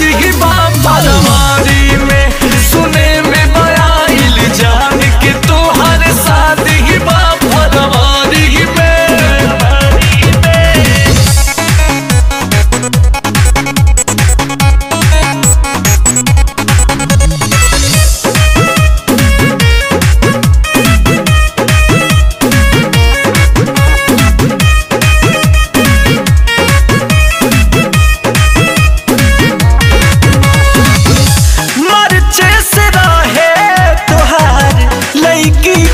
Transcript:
की बात